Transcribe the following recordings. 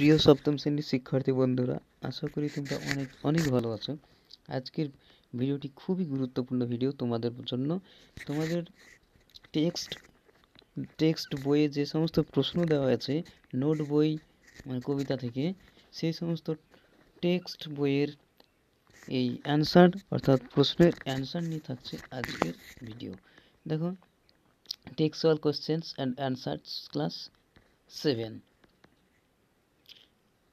প্রিয় সপ্তম শ্রেণির শিক্ষার্থী বন্ধুরা, আশা করি তোমরা অনেক অনেক ভালো আছো। আজকের ভিডিওটি খুবই গুরুত্বপূর্ণ ভিডিও তোমাদের জন্য। তোমাদের টেক্সট টেক্সট বইয়ে যে সমস্ত প্রশ্ন দেওয়া আছে নোট বই মানে কবিতা থেকে, সেই সমস্ত টেক্সট বইয়ের এই অ্যান্সার, অর্থাৎ প্রশ্নের অ্যান্সার নিয়ে থাকছে আজকের ভিডিও। দেখো textual questions and answers class seven.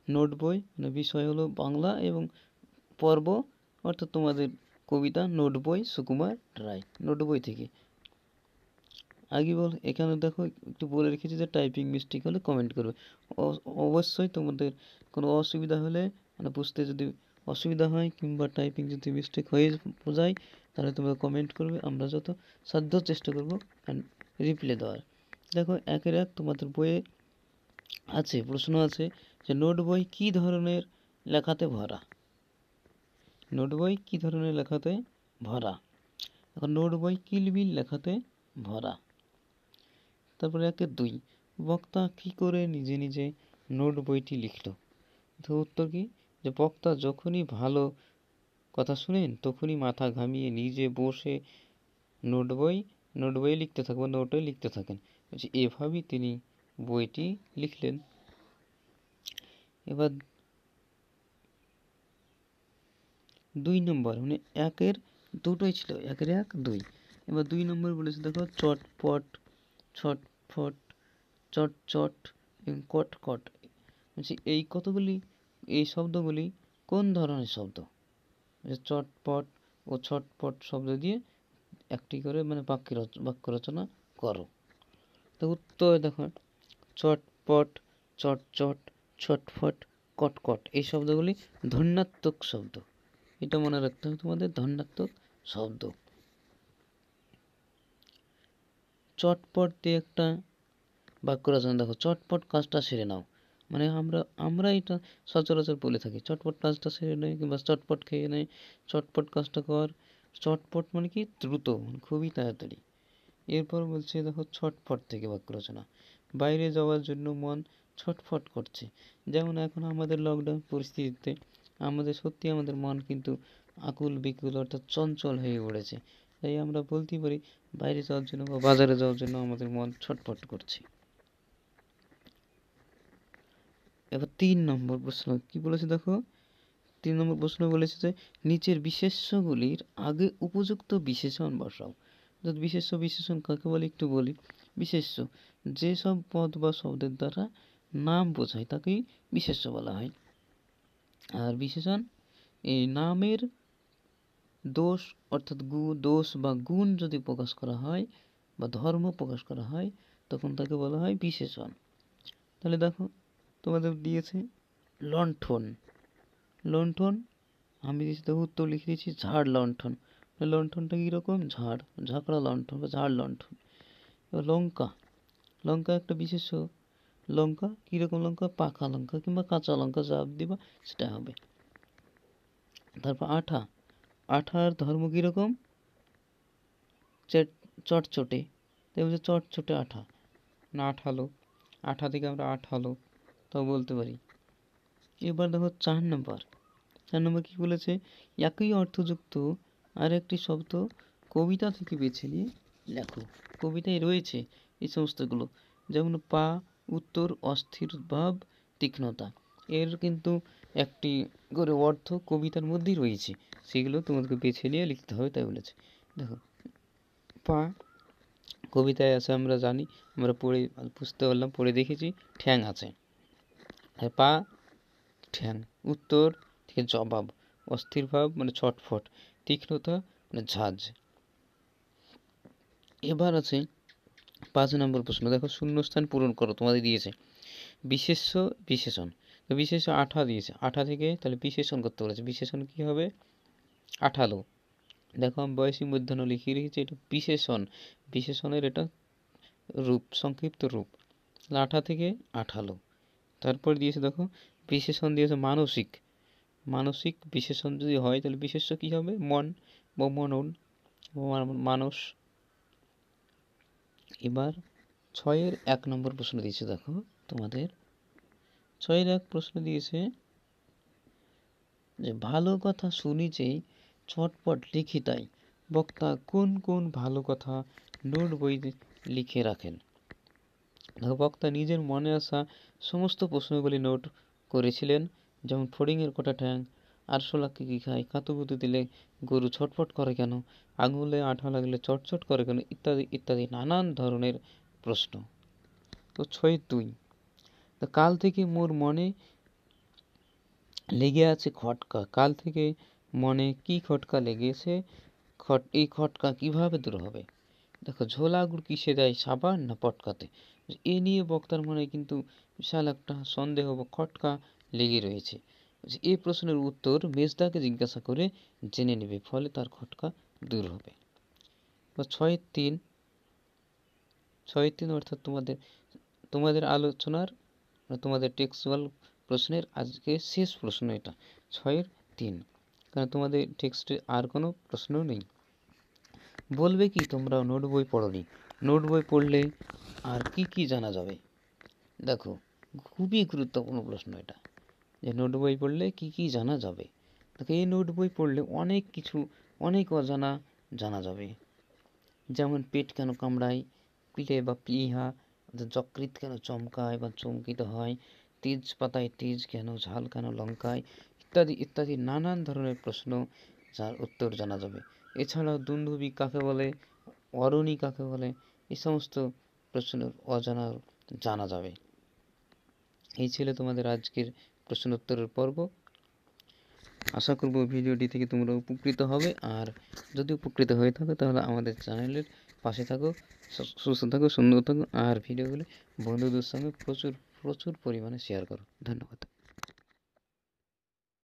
Note বই মানে বিষয় হলো বাংলা এবং পর্ব, অর্থাৎ তোমাদের কবিতা, নোট বই, সুকুমার রায়, নোট বই থেকে। আগে বল, এখানে দেখো, একটু বলে রেখেছি যে টাইপিং মিস্টেক হলে কমেন্ট করবে। অবশ্যই তোমাদের কোনো অসুবিধা হলে মানে বুঝতে যদি অসুবিধা হয় কিংবা টাইপিং যদি মিস্টেক হয়ে যায়, তাহলে তোমরা কমেন্ট করবে, আমরা যত সাধ্য চেষ্টা করব রিপ্লাই দেওয়ার। দেখো, একের এক তোমাদের বইয়ে আছে, প্রশ্ন আছে যে নোট বই কী ধরনের লেখাতে ভরা? নোট বই কী ধরনের লেখাতে ভরা? এখন নোট বই কিলবিল লেখাতে ভরা। তারপরে একে দুই, বক্তা কী করে নিজে নিজে নোট বইটি লিখল? তো উত্তর কি? যে বক্তা যখনই ভালো কথা শুনেন, তখনই মাথা ঘামিয়ে নিজে বসে নোট বই নোট বই লিখতে থাকবেন নোটে লিখতে থাকেন। এভাবেই তিনি বইটি লিখলেন। এবার দুই নম্বর মানে একের দুটোই ছিল, একের এক, দুই। এবার দুই নম্বর বলেছে, দেখো, চটপট, ছটফট চট চট এবং কট কট বলছি, এই কতগুলি, এই শব্দগুলি কোন ধরনের শব্দ? চটপট ও ছটপট শব্দ দিয়ে একটি করে মানে বাক্য বাক্য রচনা করো। তো উত্তর দেখো, চটপট, চটচট ছটফট, কটকট এই শব্দগুলি ধন্যাত্মক শব্দ। এটা মনে রাখতে হবে তোমাদের, ধন্যাত্মক শব্দ। চটপট দিয়ে একটা বাক্য রচনা দেখো। চটপট কাজটা সেরে নাও। মানে আমরা আমরা এটা সচরাচর বলে থাকি। চটপট কাজটা সেরে নেয় কিংবা চটপট খেয়ে নেয় চটপট কাজটা কর। চটপট মানে কি? দ্রুত মানে খুবই তাড়াতাড়ি। এরপর বলছে দেখো ছটফট থেকে বাক্য রচনা। বাইরে যাওয়ার জন্য মন ছটফট করছে। যেমন এখন আমাদের লকডাউন পরিস্থিতিতে আমাদের সত্যি আমাদের মন কিন্তু আকুল বিকুল অর্থাৎ চঞ্চল হয়ে পড়েছে তাই আমরা বলতেই পারি, বাইরে যাওয়ার জন্য বা বাজারে যাওয়ার জন্য আমাদের মন ছটফট করছে। এবার তিন নম্বর প্রশ্ন, কি বলেছে দেখো? তিন নম্বর প্রশ্ন বলেছে যে, নিচের বিশেষ্যগুলির আগে উপযুক্ত বিশেষণ বসাও। অর্থাৎ বিশেষ্য, বিশেষণ কাকে বলে একটু বলি? বিশেষ্য যেসব পদ বা শব্দের দ্বারা নাম বোঝায়, তাকেই বিশেষ্য বলা হয়। আর বিশেষণ, এই নামের দোষ অর্থাৎ গু, দোষ বা গুণ যদি প্রকাশ করা হয় বা ধর্ম প্রকাশ করা হয়, তখন তাকে বলা হয় বিশেষণ। তাহলে দেখো, তোমাদের দিয়েছে লণ্ঠন। লণ্ঠন, আমি দিয়েছি দেখো উত্তর লিখে দিয়েছি, ঝাড় লণ্ঠন। লণ্ঠনটা কীরকম ঝাড়, ঝাঁকড়া লণ্ঠন বা ঝাড় লণ্ঠন। লঙ্কা। লঙ্কা একটা বিশেষ লঙ্কা, কীরকম লঙ্কা? পাকা লঙ্কা কিংবা কাঁচা লঙ্কা যা দিবা, সেটা হবে। তারপর আঠা। আঠার ধর্ম কীরকম? চটচটে। তাই বলছে চটচটে আঠা। না আঠালো আঠা থেকে আমরা আঠালো তাও বলতে পারি। এবার দেখো চার নম্বর। চার নম্বর কী বলেছে? একই অর্থযুক্ত আর একটি শব্দ কবিতা থেকে বেছে নিয়ে লেখো। কবিতায় রয়েছে এই সমস্তগুলো। যেমন পা উত্তর, অস্থির ভাব তীক্ষ্ণতা। এর কিন্তু একটি করে অর্থ কবিতার মধ্যেই রয়েছে। সেগুলো তোমাদেরকে বেছে নিয়ে লিখতে হবে, তাই বলেছে। দেখো, পা, কবিতায় আছে আমরা জানি, আমরা পড়ে, বুঝতে পারলাম, পড়ে দেখেছি, ঠ্যাং আছে। পা, ঠ্যাং। উত্তর থেকে জবাব। অস্থির ভাব মানে ছটফট, তীক্ষ্ণতা মানে ঝাঁজ। এবার আছে পাঁচ নম্বর প্রশ্ন, দেখো শূন্যস্থান পূরণ করো, তোমাদের দিয়েছে। বিশেষ্য, বিশেষণ। তো বিশেষ আঠা দিয়েছে। আঠা থেকে তাহলে বিশেষণ করতে বলেছে। বিশেষণ কি হবে? আঠালো। দেখো আমি বয়সী মধ্যাহ্ন লিখিয়ে রেখেছি, এটা বিশেষণ। বিশেষণের এটা রূপ, সংক্ষিপ্ত রূপ। আঠা থেকে আঠালো। তারপর দিয়েছে দেখো, বিশেষণ দিয়েছে মানসিক। মানসিক বিশেষণ যদি হয়, তাহলে বিশেষ্য কী হবে? মন বা মনন। মানুষ এবার ছয়ের এক নম্বর প্রশ্ন দিয়েছে, দেখো তোমাদের। ছয়ের এক প্রশ্ন দিয়েছে যে, ভালো কথা শুনিছেই ছটপট লিখি তাই। বক্তা কোন কোন ভালো কথা নোট বইতে লিখে রাখেন? দেখো, বক্তা নিজের মনে আসা সমস্ত প্রশ্নগুলি নোট করেছিলেন। যেমন ফড়িংয়ের কটা ঠ্যাং আরশোলাকে কী খায়? কাতুকুতু দিলে গরু ছটফট করে কেন? আঙুলে আঠা লাগলে চটচট করে কেন? ইত্যাদি ইত্যাদি নানান ধরনের প্রশ্ন। তো ছয় দুই। তো কাল থেকে মোর মনে লেগে আছে খটকা। কাল থেকে মনে কি খটকা লেগেছে? খট, এই খটকা কীভাবে দূর হবে? দেখো, ঝোলা গুড় কিসে দেয়? সাবান না পটকাতে? এ নিয়ে বক্তার মনে কিন্তু বিশাল একটা সন্দেহ বা খটকা লেগে রয়েছে। এই প্রশ্নের উত্তর মেজদাকে জিজ্ঞাসা করে জেনে নেবে, ফলে তার খটকা দূর হবে। বা ছয় তিন ছয় তিন অর্থাৎ তোমাদের তোমাদের আলোচনার, তোমাদের টেক্সচুয়াল প্রশ্নের আজকে শেষ প্রশ্ন এটা, ছয়ের তিন। কারণ তোমাদের টেক্সটে আর কোনো প্রশ্ন নেই। বলবে কি তোমরা নোট বই পড়নি? নোট বই পড়লে আর কি কি জানা যাবে? দেখো, খুবই গুরুত্বপূর্ণ প্রশ্ন এটা। যে নোট বই পড়লে কি কি জানা যাবে? এই নোট বই পড়লে অনেক কিছু, অনেক অজানা জানা যাবে। যেমন পেট কেন কামড়ায়, পিলে বা প্লিহা যকৃত কেন চমকায় বা চমকিত হয় তেজ পাতায় তেজ কেন, ঝাল কেন লঙ্কায় ইত্যাদি ইত্যাদি নানান ধরনের প্রশ্ন যার উত্তর জানা যাবে। এছাড়াও দুন্দুবি কাকে বলে, অরণি কাকে বলে, এই সমস্ত প্রশ্নের অজানা জানা যাবে। এই ছিল তোমাদের আজকের প্রশ্ন উত্তরের পর্ব। আশা করব ভিডিওটি থেকে তোমরা উপকৃত হবে। আর যদি উপকৃত হয়ে থাকো, তাহলে আমাদের চ্যানেলের পাশে থাকো সুস্থ থাকো, সুন্দর থাকো, আর ভিডিওগুলি বন্ধুদের সঙ্গে প্রচুর প্রচুর পরিমাণে শেয়ার করো। ধন্যবাদ।